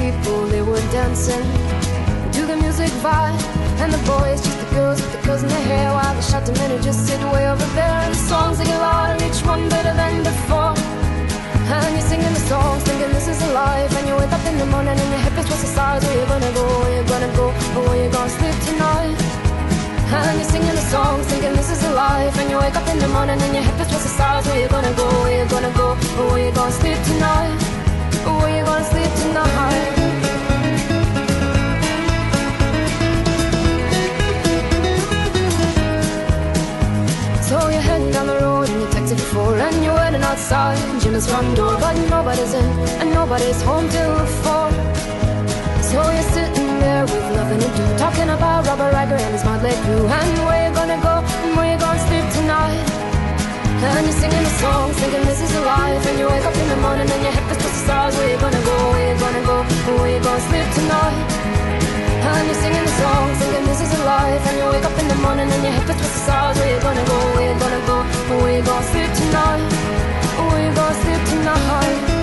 people, they were dancing to the music vibe. And the boys, just the girls with the curls in their hair, while the shouting men just sit way over there. And the songs they get louder, each one better than before. And you're singing the songs, thinking this is a life. And you wake up in the morning and your hip is twisted sides. Where you gonna go? Where you gonna go? Or where you gonna sleep tonight? And you're singing the songs, thinking this is a life. And you wake up in the morning and your hip is twisted sides. Where you gonna go? Where you gonna go? Or where you gonna sleep tonight? Where outside. Jim's front door But nobody's in and nobody's home till four. So you're sitting there with nothing to do Talking about Robert Riker and his motley crew And where you gonna go? And where you gonna sleep tonight And you're singing the songs thinking this is a life. And you wake up in the morning and your head is twisted stars Where you gonna go, where you gonna go where you gonna sleep tonight? And you're singing the songs, thinking this is a life. And you wake up in the morning and your hip is twisted stars Where you gonna go, where you gonna go Where you gonna sleep tonight? Where you gonna sleep tonight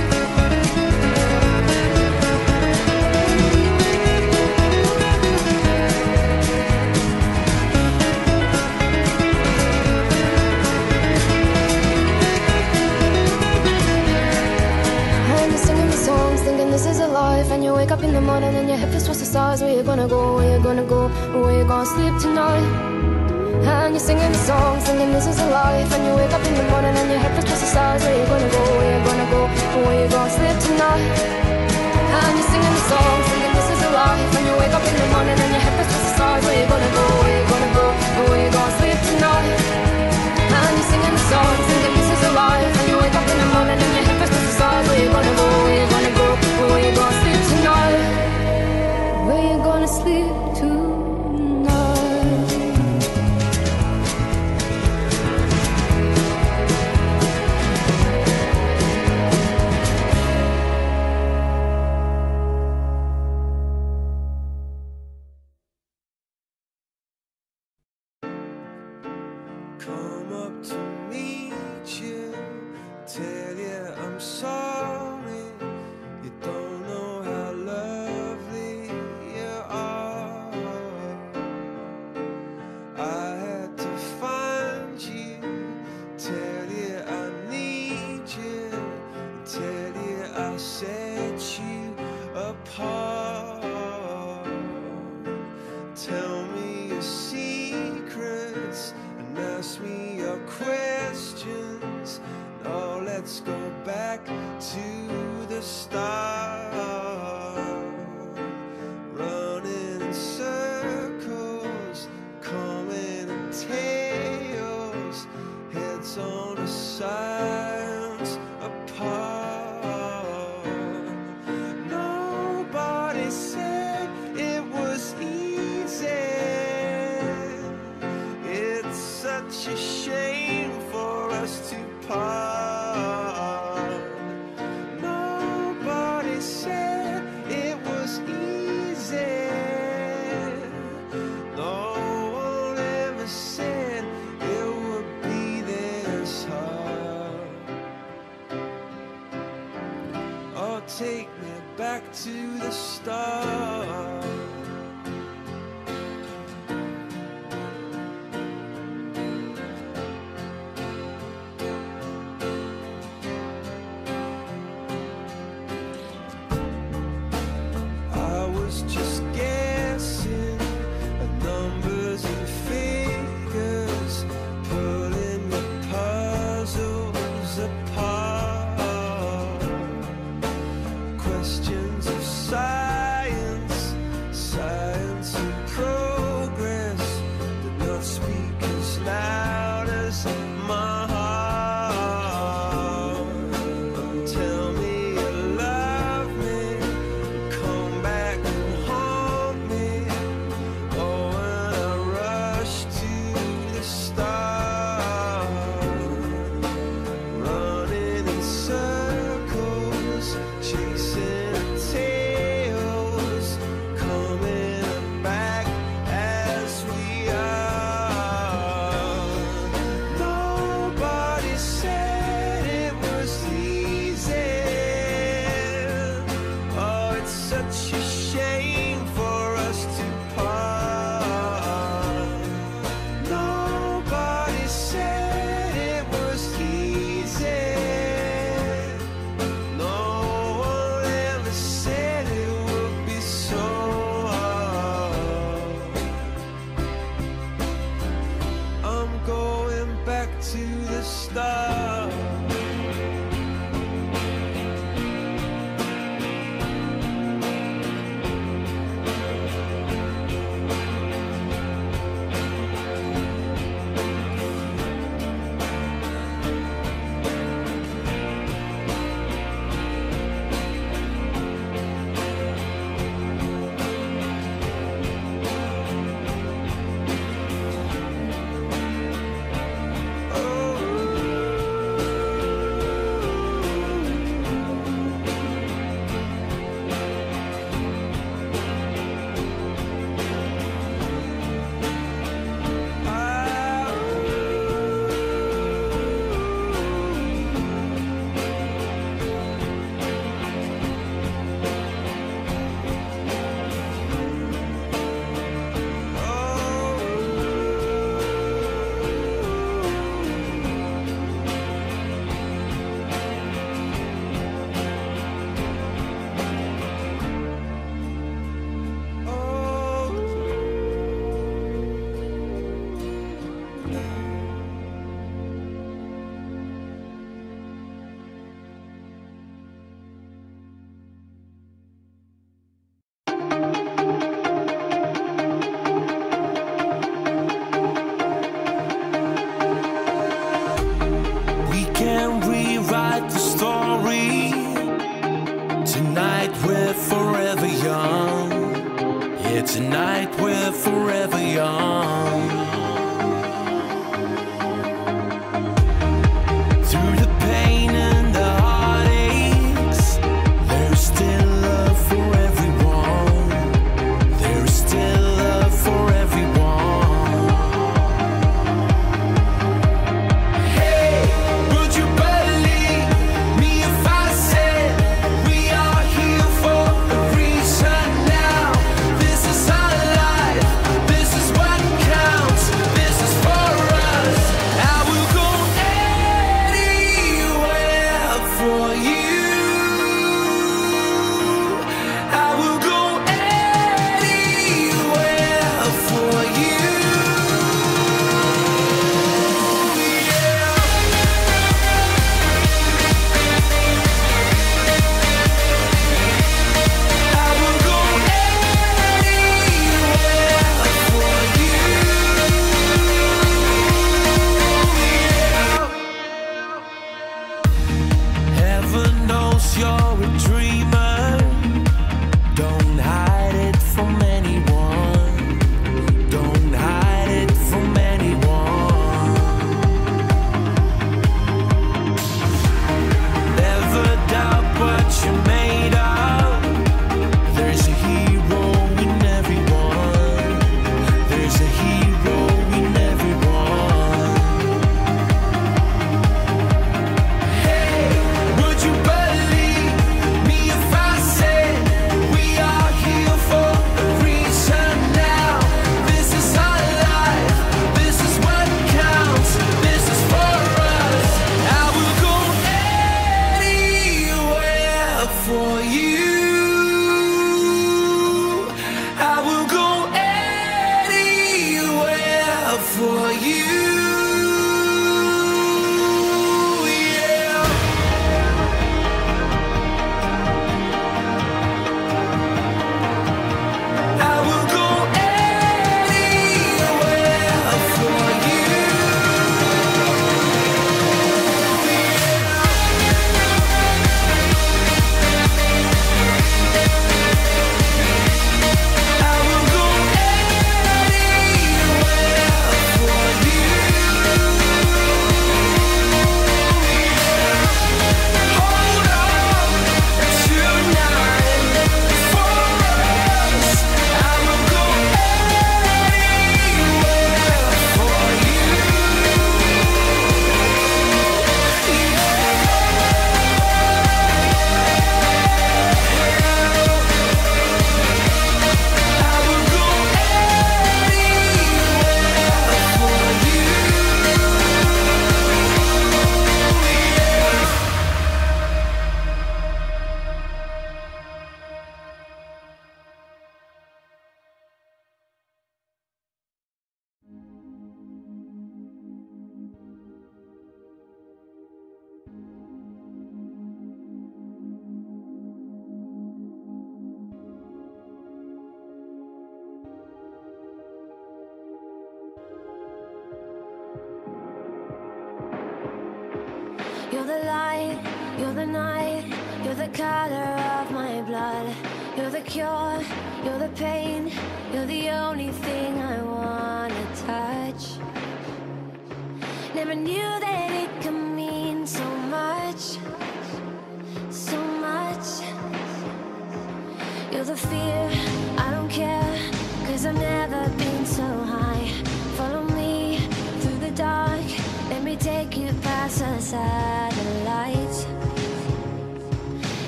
this is a life And you wake up in the morning and your hip is twisted stars Where you gonna go, where you gonna go Where you gonna sleep tonight And you're singing the song, singing this is a life And you wake up in the morning and your hip is twisted stars Where you gonna go, where you gonna go Where you gonna sleep tonight And you're singing the song, singing this is a life And you wake up in the morning and your hip is twisted stars Where you gonna go, where you gonna go Where you gonna sleep tonight and you're singing the songs, thinking this is a life And you wake up in the morning and your hip is twisted stars Where you gonna go, Where you gonna sleep tonight? Where you gonna sleep tonight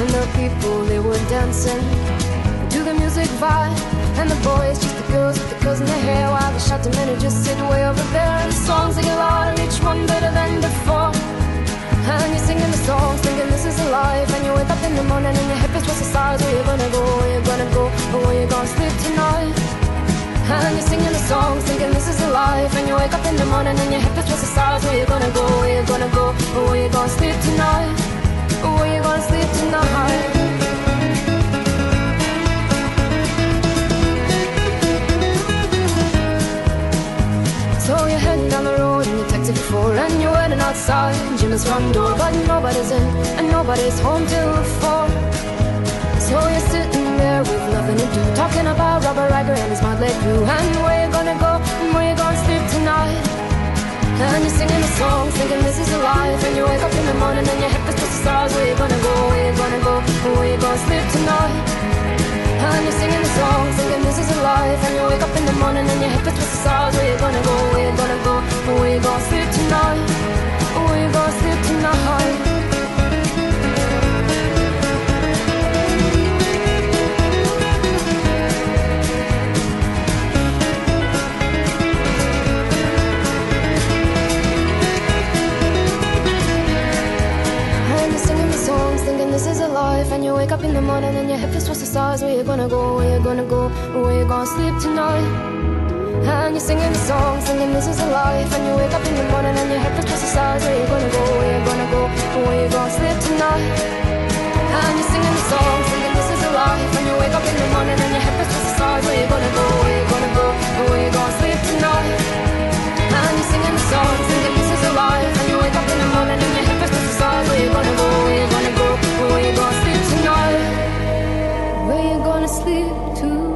And the people they were dancing to the music vibe, and the boys just the girls with the girls in their hair, while the shouting men just sit way over there. And the songs they get louder, each one better than before. And you're singing the songs, thinking this is a life. And you wake up in the morning and your hip is towards the stars. Where you gonna go? Where you gonna go? Or where you gonna sleep tonight? And you're singing the songs, thinking this is a life. And you wake up in the morning and your hip is towards the stars. Where you gonna go? Where you gonna go? Or where you gonna sleep tonight? And you're waiting outside front door, but nobody's in and nobody's home till four. So you're sitting there with nothing to do, talking about Robert Riker and his motley crew, and where you gonna go and where you gonna sleep tonight. And you're singing the song, thinking this is a life, and you wake up in the morning and your head is towards the stars. Where you gonna go? Where you gonna go? Where you gonna sleep tonight? And you're singing the songs, thinking this is a life And you wake up in the morning and your head is with the stars Where you gonna go, where you gonna go Where you gonna sleep tonight Where you gonna sleep tonight And you wake up in the morning and your head is towards the stars Where you gonna go, where you gonna go Where you gonna sleep tonight and you're singing the song, singing this is a life. And you wake up in the morning and your head feels just the size. Where you gonna go? Where you gonna go? Where you gonna sleep tonight? And you're singing the song, singing this is a life. And you wake up in the morning and your head feels just the size. Where you gonna go? Where you gonna go? Where you gonna sleep tonight? And you're singing the song, singing this is a life. And you wake up in the morning and your head feels just the size. Where you gonna go? Where you gonna go? Where you gonna sleep? Where you gonna sleep tonight?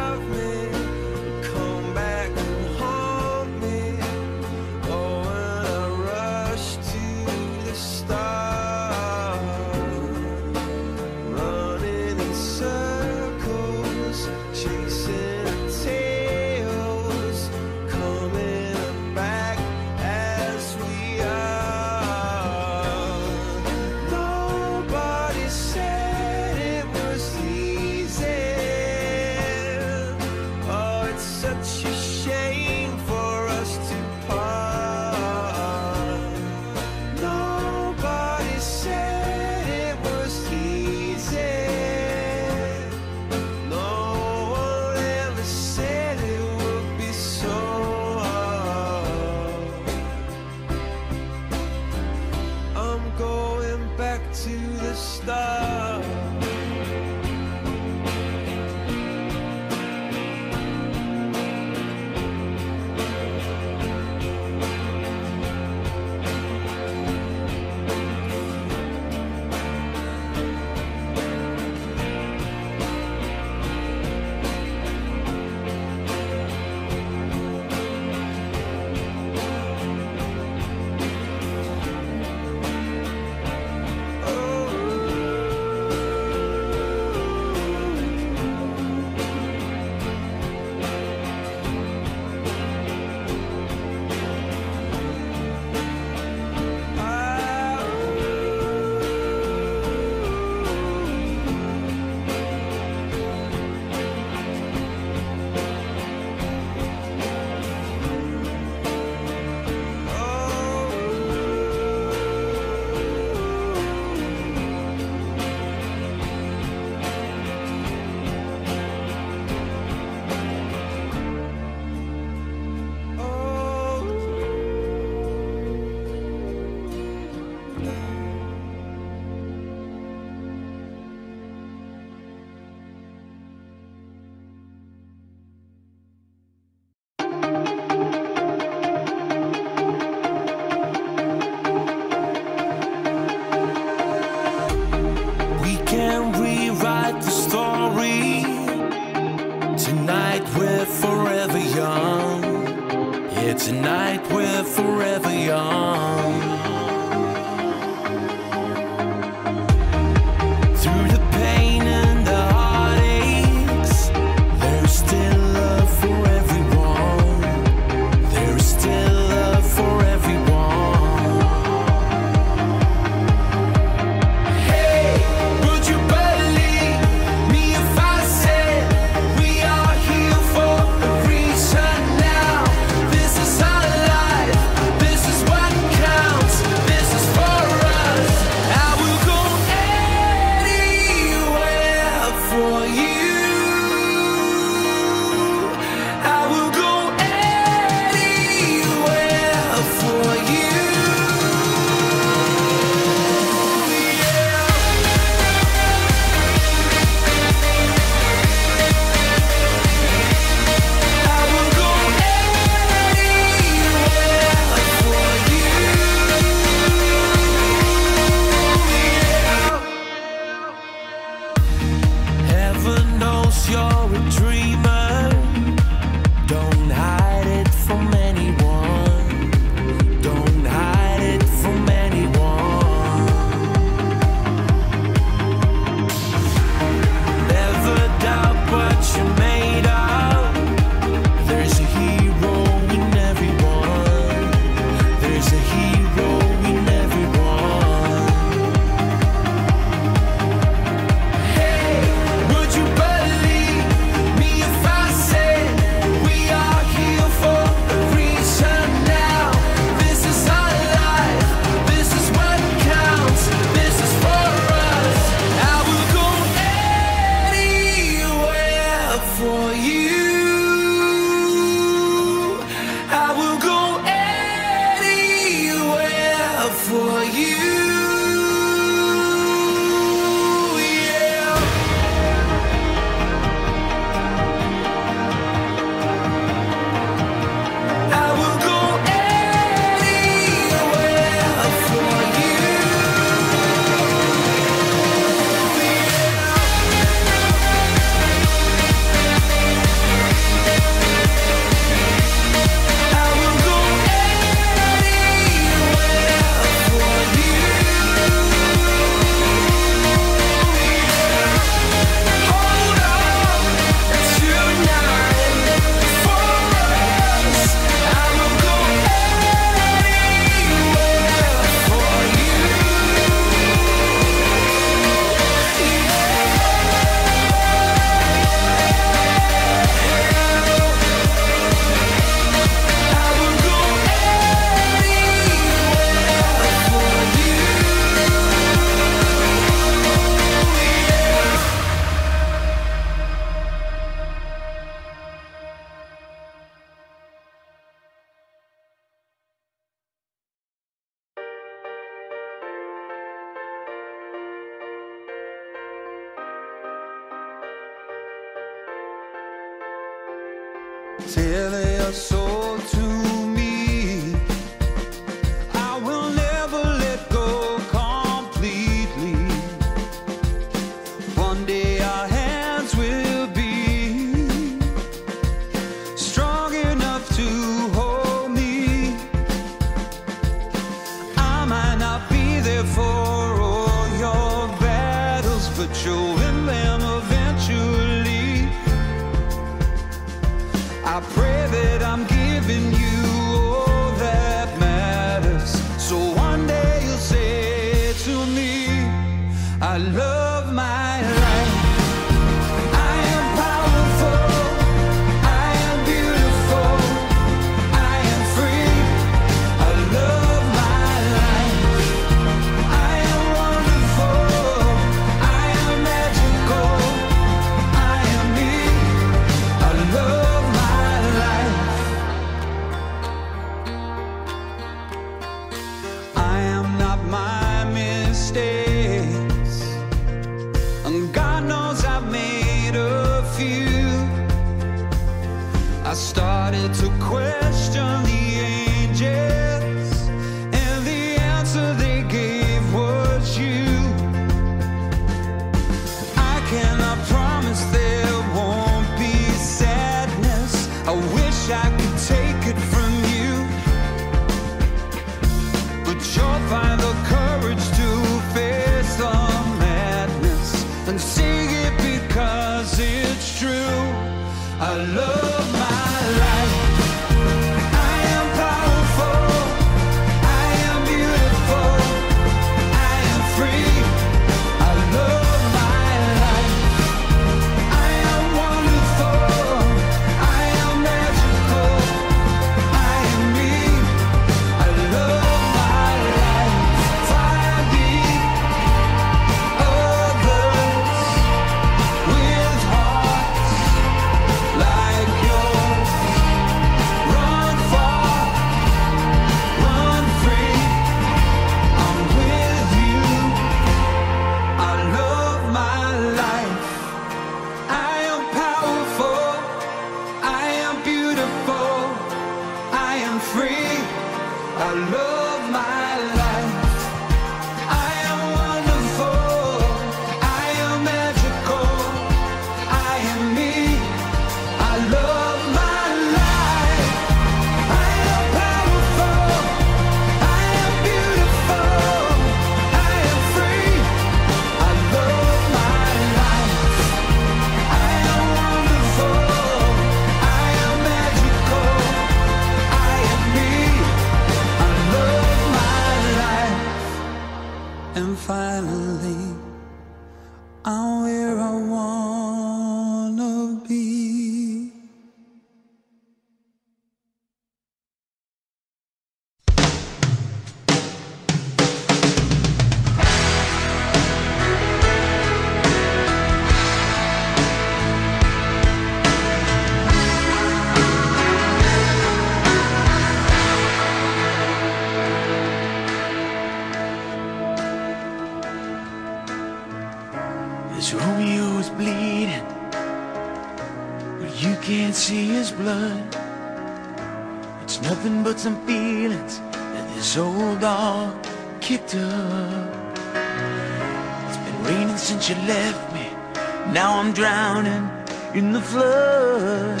Drowning in the flood.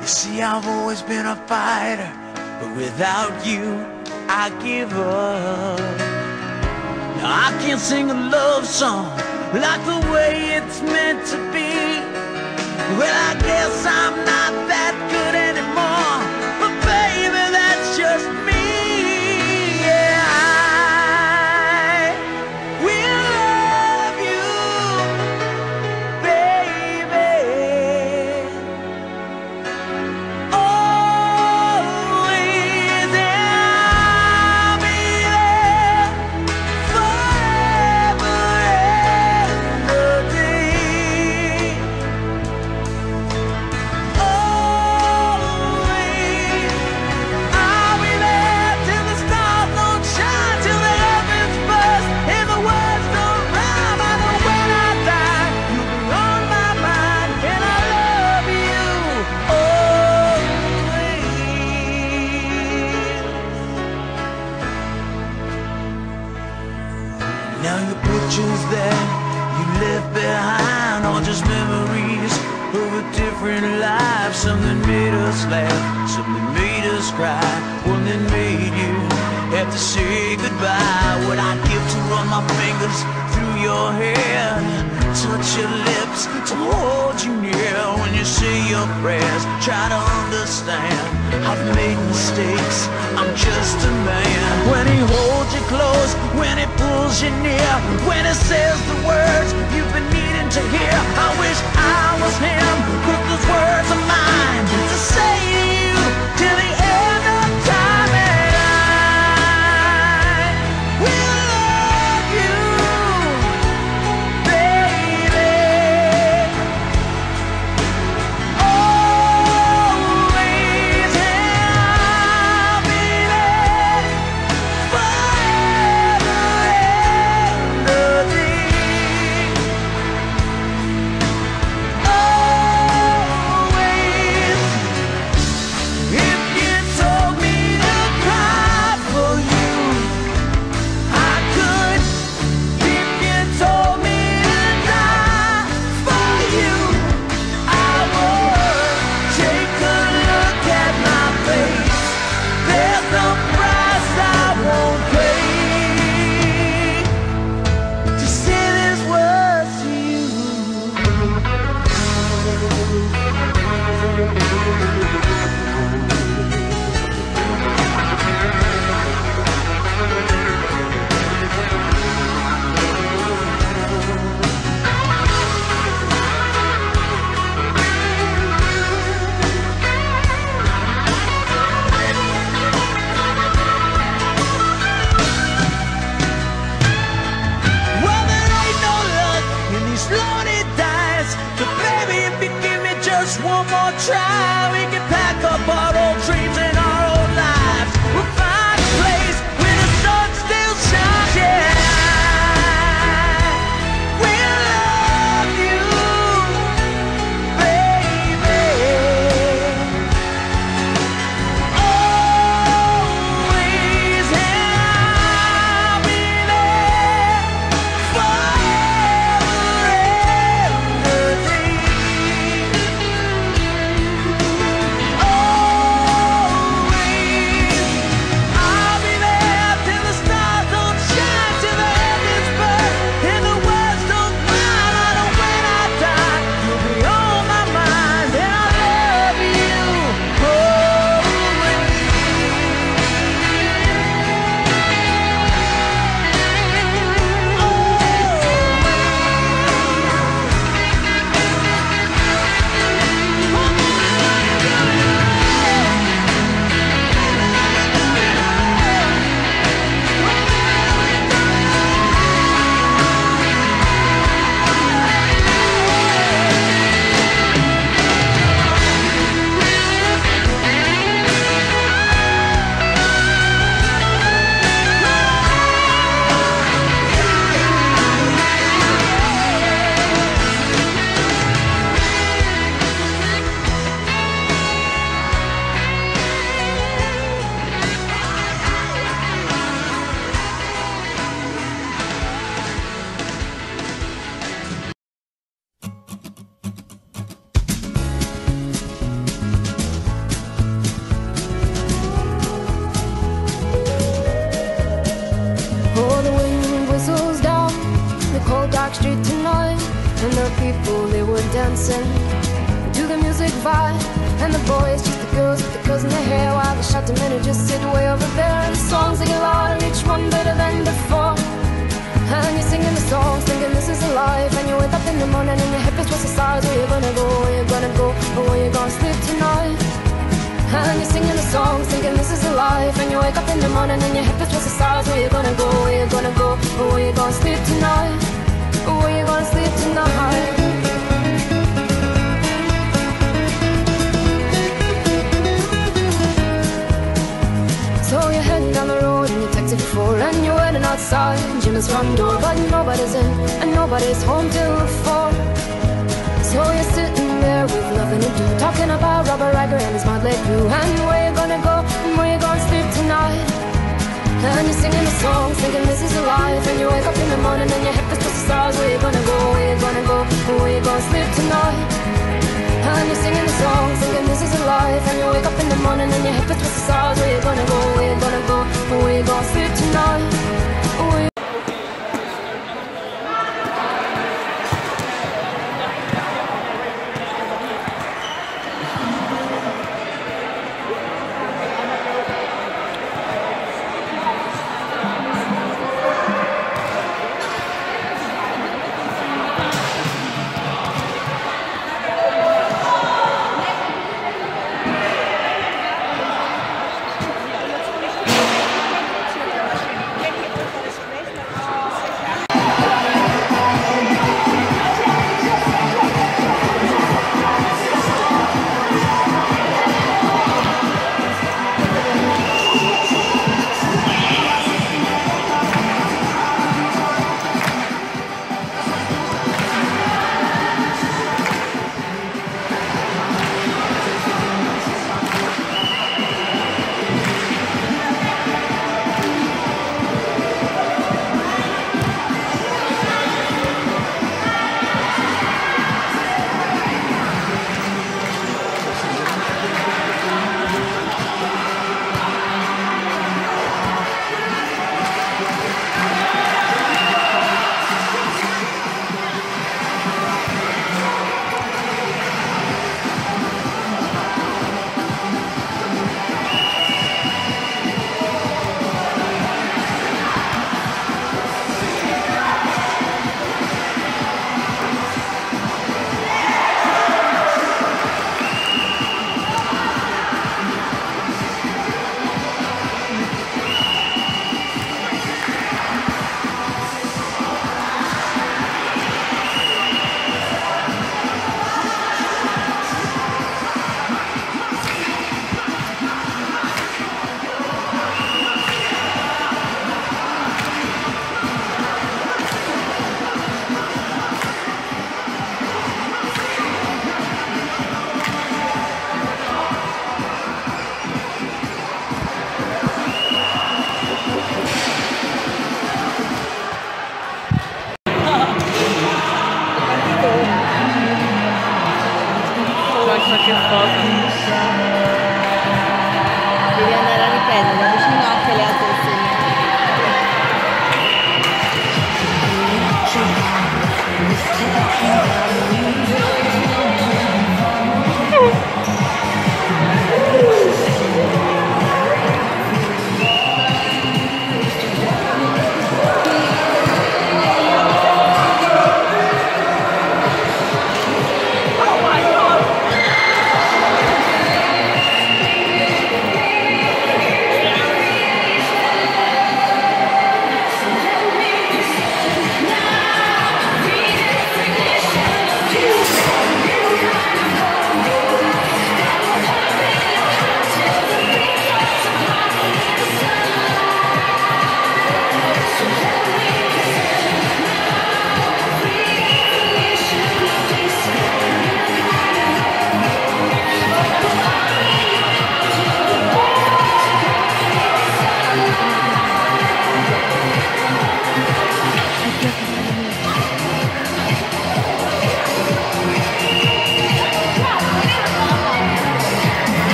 You see, I've always been a fighter, but without you, I give up. Now I can't sing a love song like the way it's meant to be. Well, I guess I'm not that laugh, something made us cry, one that made you. Have to say goodbye. What I give to run my fingers through your hair, touch your lips to hold you near when you say your prayers. Try to understand, I've made mistakes. I'm just a man. When he holds you close, when he pulls you near, when he says the words you've been needing to hear. I wish I was him, but those words are mine to say the people, they were dancing to the music vibe. And the boys, just the girls with the girls in their hair, while the shot men just sit way over there. And the songs they get louder, each one better than before. And you're singing the songs, thinking this is a life. And you wake up in the morning and your hip is twisted sides. Where you gonna go? Where you gonna go? Or where you gonna sleep tonight? And you're singing the songs, thinking this is a life. And you wake up in the morning and your hip is twisted sides. Where you gonna go? Where you gonna go? Or where you gonna sleep tonight? Oh, Jim's front door, but nobody's in and nobody's home till four. So you're sitting there with nothing to do, talking about Robert and his where you gonna go and where you gonna sleep tonight. And you're singing the songs, thinking this is a life. And you wake up in the morning and your is the stars. Where you gonna go? Where you gonna go? Where you gonna sleep tonight? And you're singing the songs, thinking this is a life. And you wake up in the morning and your is just the stars. Where you gonna go? Where you gonna go? Where you gonna sleep tonight?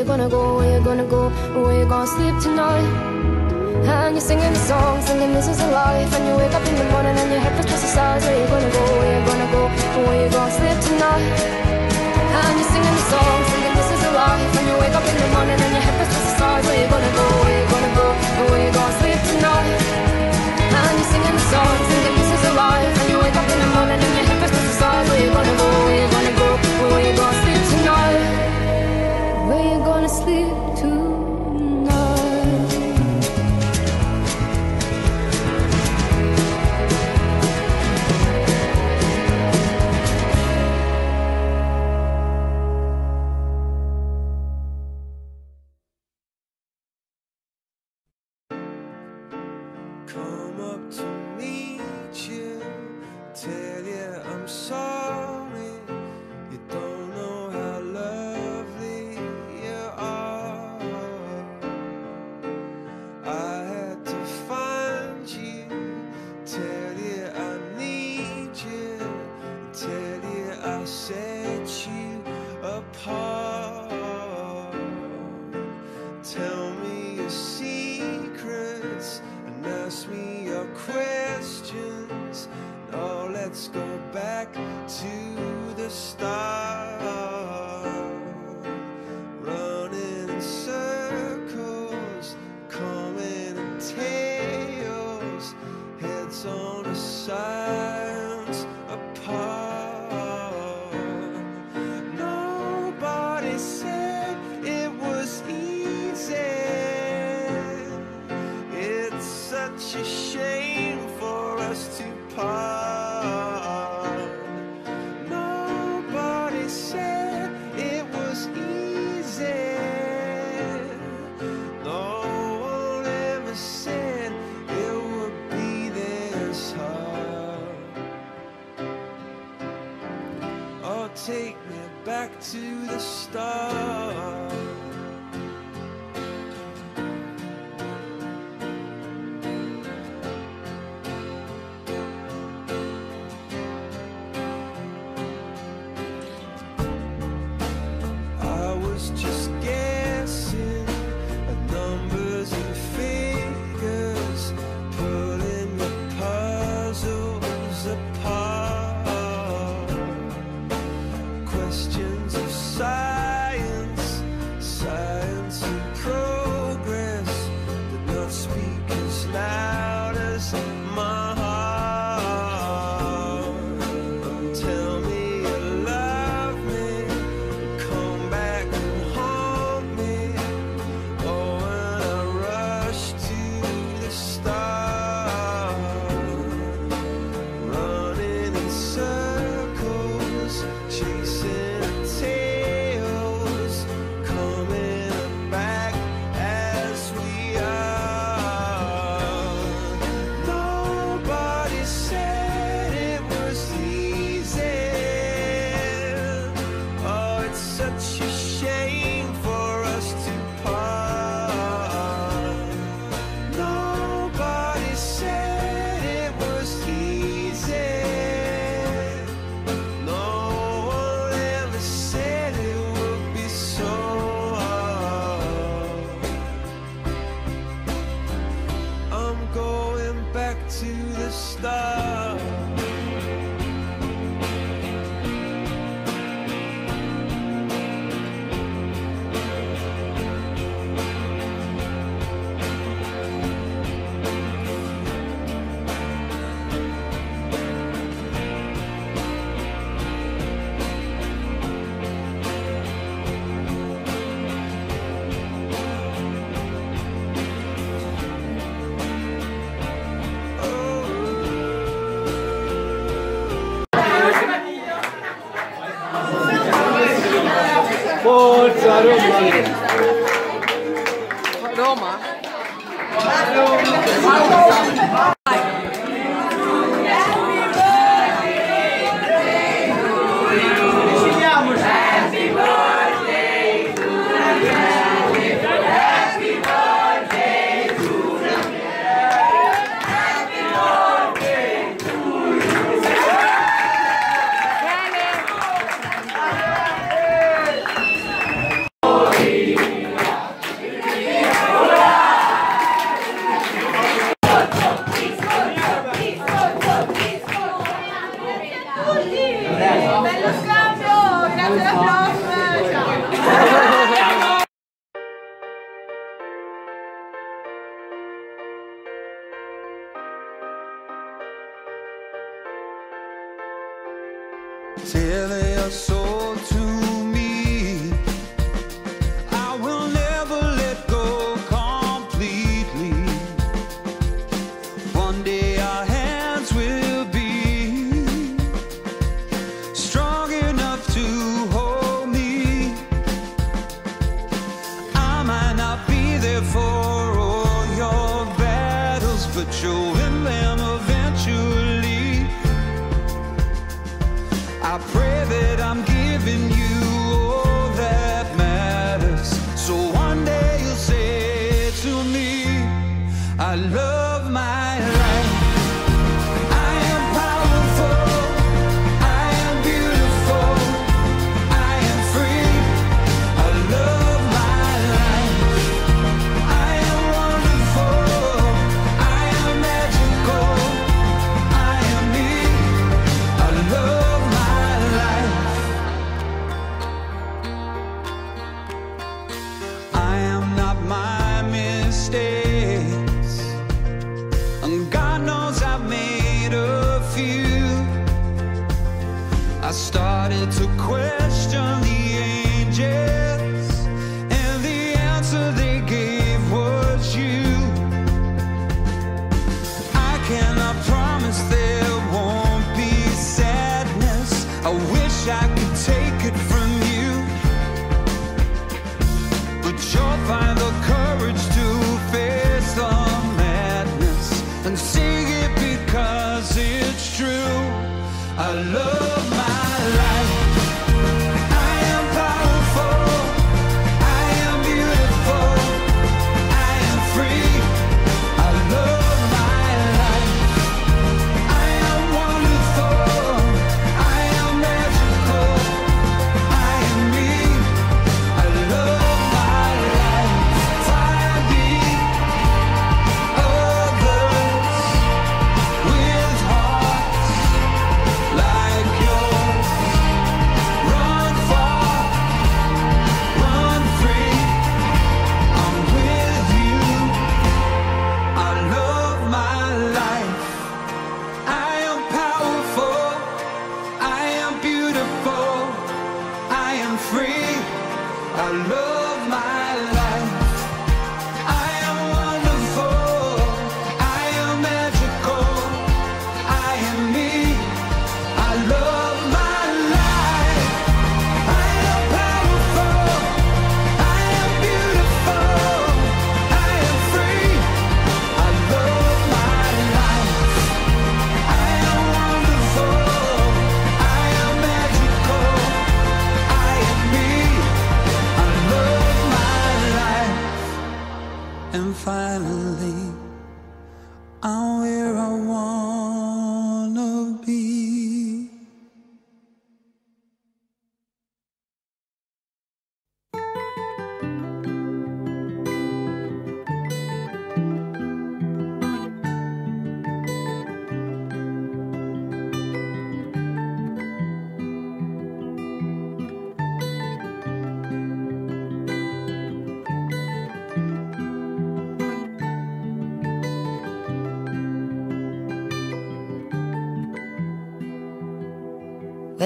you gonna go? Where you gonna go? Where you gonna sleep tonight? And you're singing the song, singing this is a life And you wake up in the morning and your head feels just the size Where you gonna go, where you gonna go, where you gonna sleep tonight And you're singing the song, singing this is a life And you wake up in the morning and your head feels just the size Where you gonna go, where you gonna go, where you gonna sleep tonight And you're singing the song, You.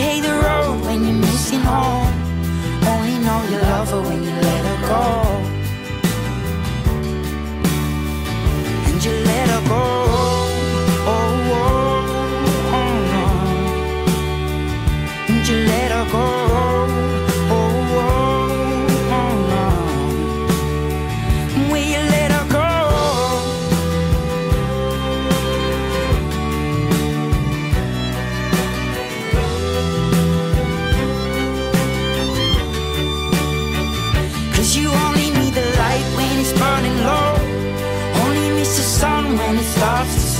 Hate the road when you're missing home. Only know you love her when you let her go. And you let her go. Oh, oh, oh, no. And you let her go.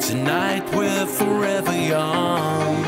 Tonight we're forever young.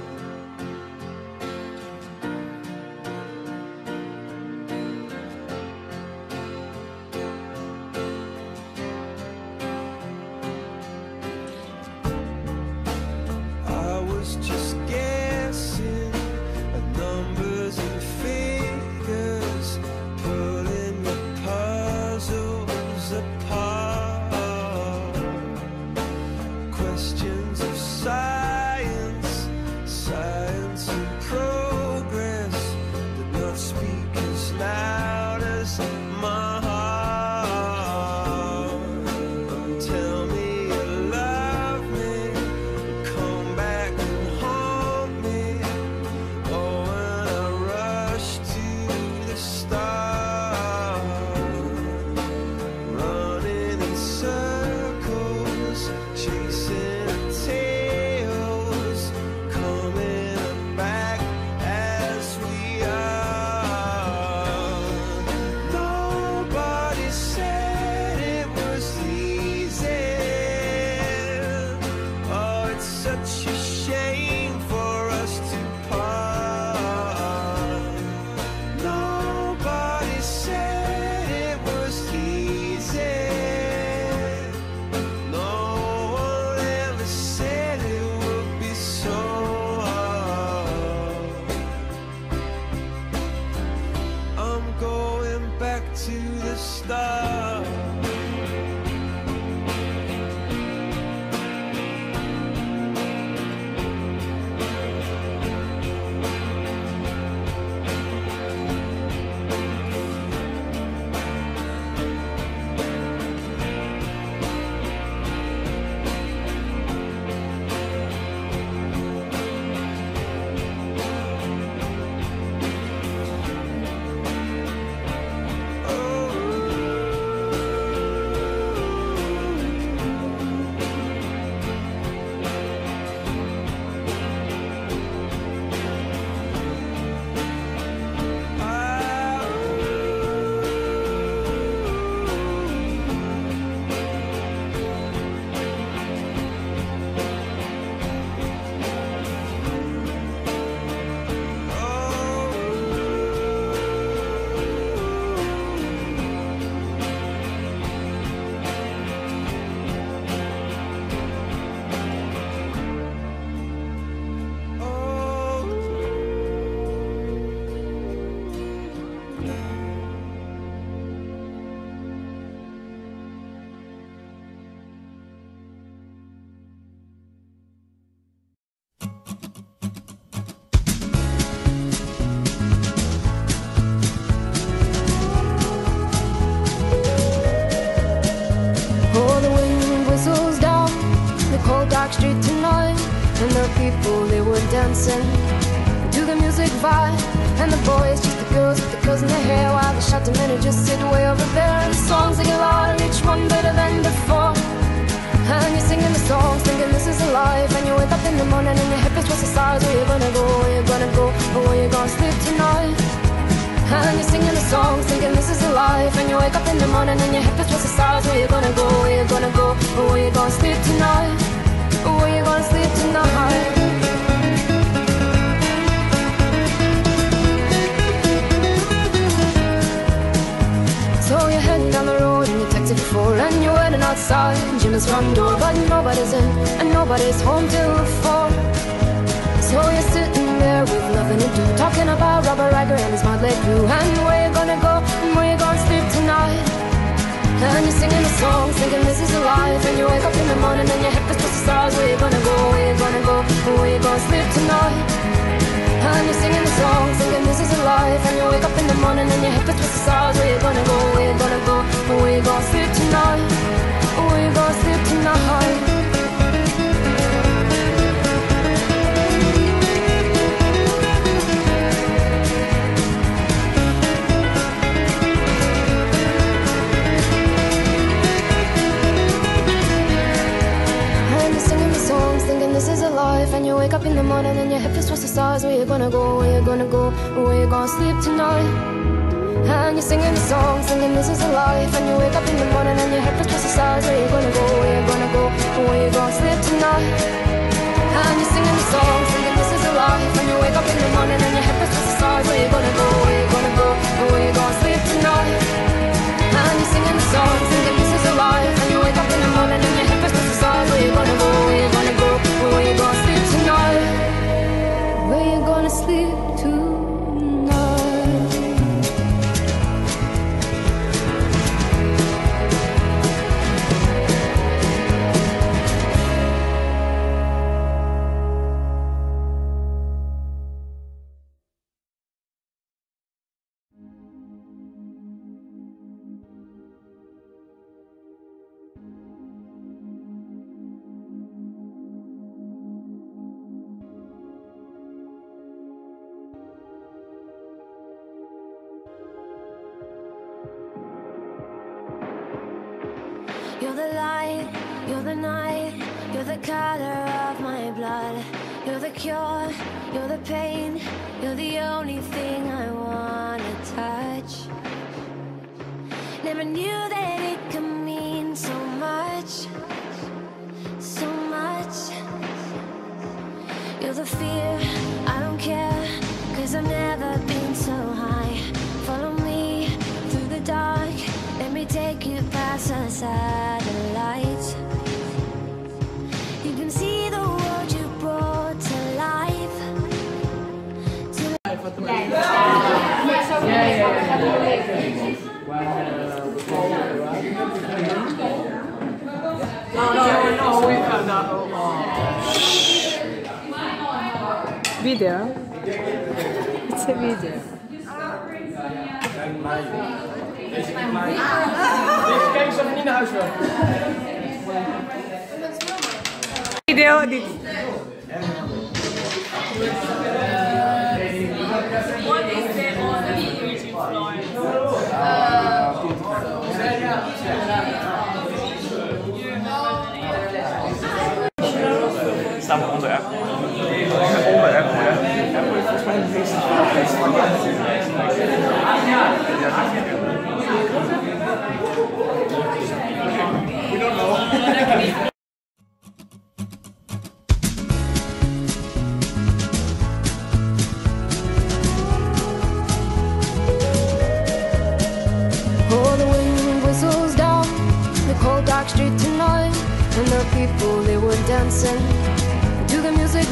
Dancing to the music vibe. And the boys, just the girls with the curls in their hair, while the shouting men just sit way over there. And the songs they get louder, each one better than before. And you're singing the songs, thinking this is life. And you wake up in the morning and your hip is twisted sides. Where you gonna go? Where you gonna go? Or where you gonna sleep tonight? And you're singing the songs, thinking this is life. And you wake up in the morning and your hip is twisted sides. Where you gonna go? Where you gonna go? Or where you gonna sleep tonight? Where you gonna sleep tonight? So you're heading down the road and you texted before and you're waiting outside Jim's front door, but nobody's in and nobody's home till four. So you're sitting there with nothing to do, talking about Robert Riker and his motley crew and where you gonna go and where you gonna sleep tonight. And you're singing the songs, thinking this is a life. And you wake up in the morning and your hip is twisted stars. Where you gonna go? Where you gonna go? Where you gonna sleep tonight? And you're singing the songs, thinking this is a life. And you wake up in the morning and your hip is stars. Where you gonna go? Where you gonna go? Where you gonna sleep tonight? Where you gonna sleep tonight? And you're singing the songs, thinking this is a life. And you wake up in the morning and your hip is towards the stars. Where you gonna go? Where you gonna go? Where you gonna sleep tonight? And you're singing the songs, thinking this is a life. And you wake up in the morning and your hip is towards the stars. Where you gonna go? Where you gonna go? Where you gonna sleep tonight? And you're singing the songs, thinking this is a life. And you wake up in the morning and your hip is towards the stars. Where you gonna go? Where you gonna go? Where you gonna sleep tonight? And you're singing the songs,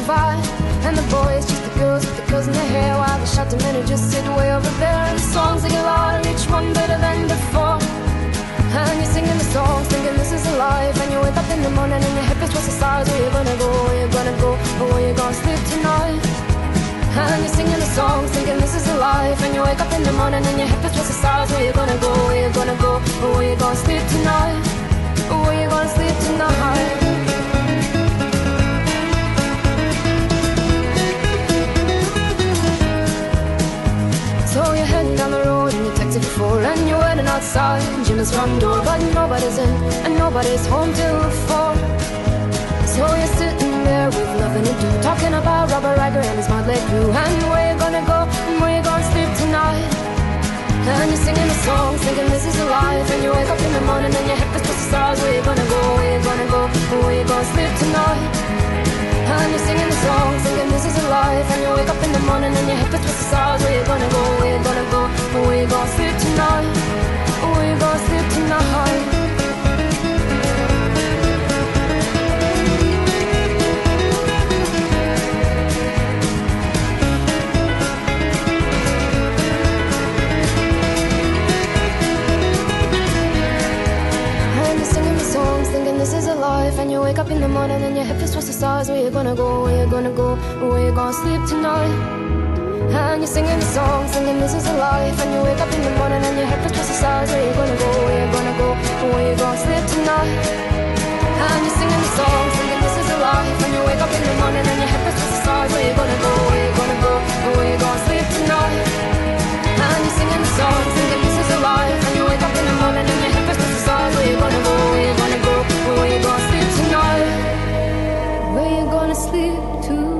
and the boys just the girls with the curls in their hair, while the shouting men just sit way over there, and the songs they get louder, each one better than before. And you're singing the songs, thinking this is a life, and you wake up in the morning and your hip is towards the stars. Where you gonna go? Where you gonna go? Or where you gonna sleep tonight? And you're singing the songs, thinking this is a life And you wake up in the morning and your hip is towards the stars Where you gonna go, where you gonna go Or where you gonna sleep tonight where you gonna sleep tonight before and you're waiting outside Jimmy's front door, but nobody's in and nobody's home till four. So you're sitting there with nothing to do, talking about Robert Riker and his motley crew, and where you gonna go and where you gonna sleep tonight. And you're singing a song, thinking this is a life, and you wake up in the morning and your head feels to the stars. Where you gonna go? Where you gonna go? Where you gonna sleep tonight? And you're singing a song, thinking this is a life. And you wake up in the morning and your head to the stars. Where you gonna go, where you gonna go? Where you gonna sleep tonight Where you gonna sleep tonight this is a life And you wake up in the morning and your head feels the stars Where you gonna go, where you gonna go Where you gonna sleep tonight? And you're singing the songs, thinking this is a life And you wake up in the morning and your head feels the stars Where you gonna go, where you gonna go Where you gonna sleep tonight? And you're singing the songs, thinking this is a life And you wake up in the morning and your head feels the stars Where you gonna go, where you gonna go Where you gonna sleep tonight? And you're singing the songs, thinking this is a life And you wake up in the morning and your sleep tonight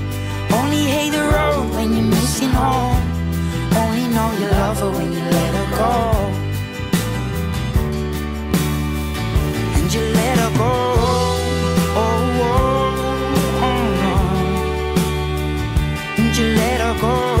Only hate the road when you're missing home. Only know you love her when you let her go. And you let her go. Oh, oh, oh, no. And you let her go.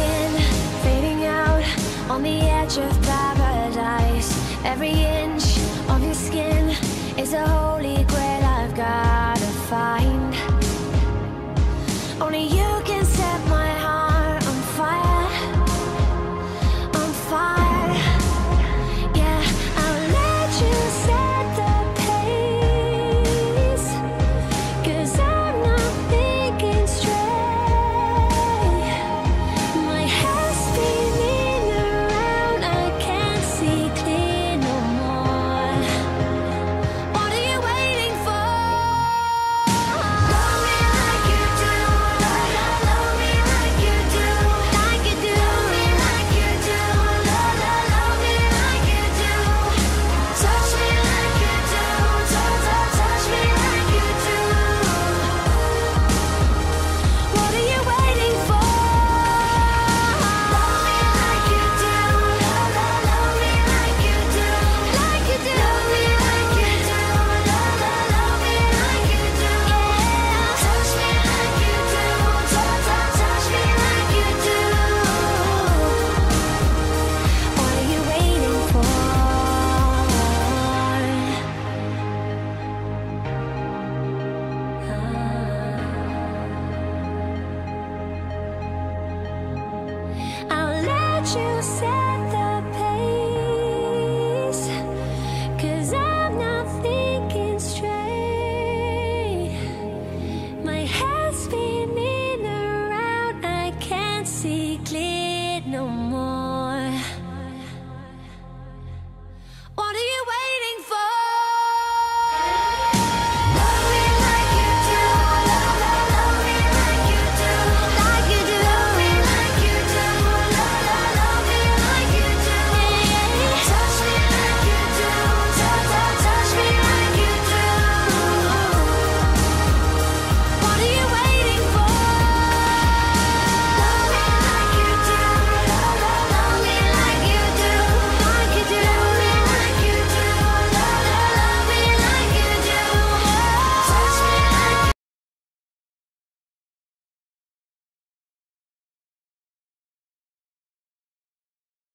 on the edge of paradise. Every inch